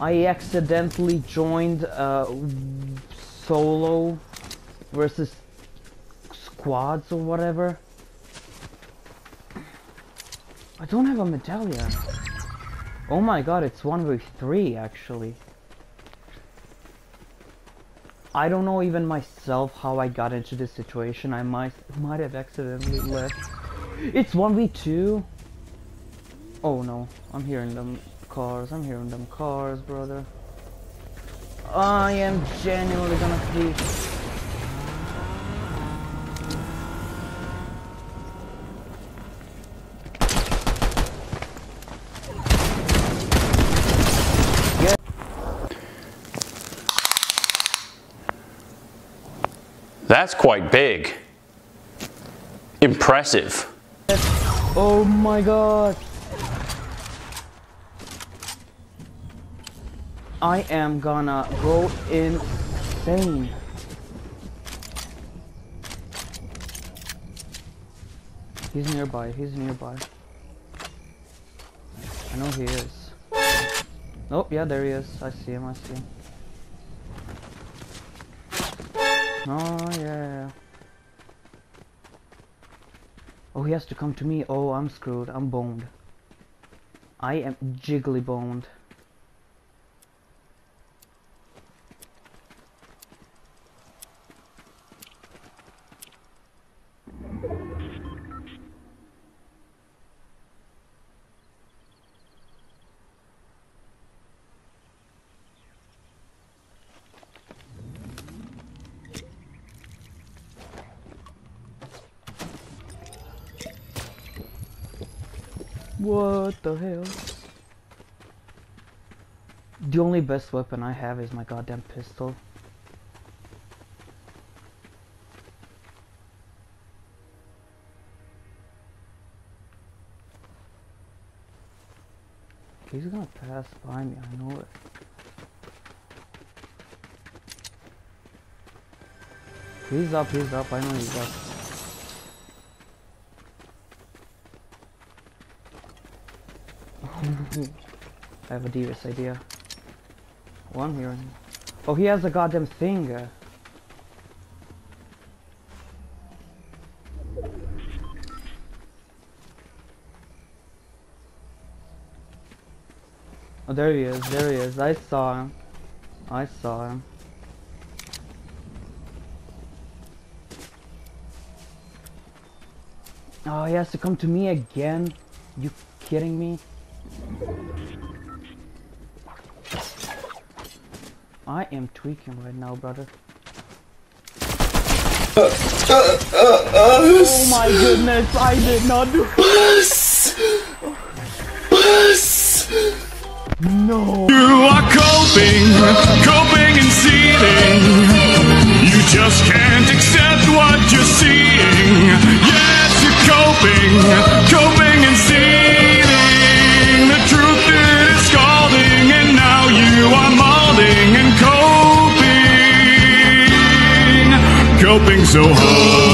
I accidentally joined uh, solo versus squads or whatever. I don't have a medallion. Oh my god, it's 1v3 actually. I don't know even myself how I got into this situation. I might might have accidentally left. It's 1v2. Oh no, I'm hearing them cars. I'm hearing them cars, brother. I am genuinely gonna be That's quite big. Impressive. Oh my god. I am gonna go insane. He's nearby, he's nearby. I know he is. Oh, yeah, there he is. I see him, I see him. Oh, yeah. Oh, he has to come to me. Oh, I'm screwed. I'm boned. I am jiggly boned. What the hell? The only best weapon I have is my goddamn pistol. He's gonna pass by me, I know it. He's up, he's up, I know he's up. I have a devious idea. Oh, I'm. Oh, he has a goddamn finger. Oh, there he is, there he is. I saw him. I saw him. Oh, he has to come to me again? You kidding me? I am tweaking right now, brother. oh my goodness, I did not do No. You are coping coping so. hard,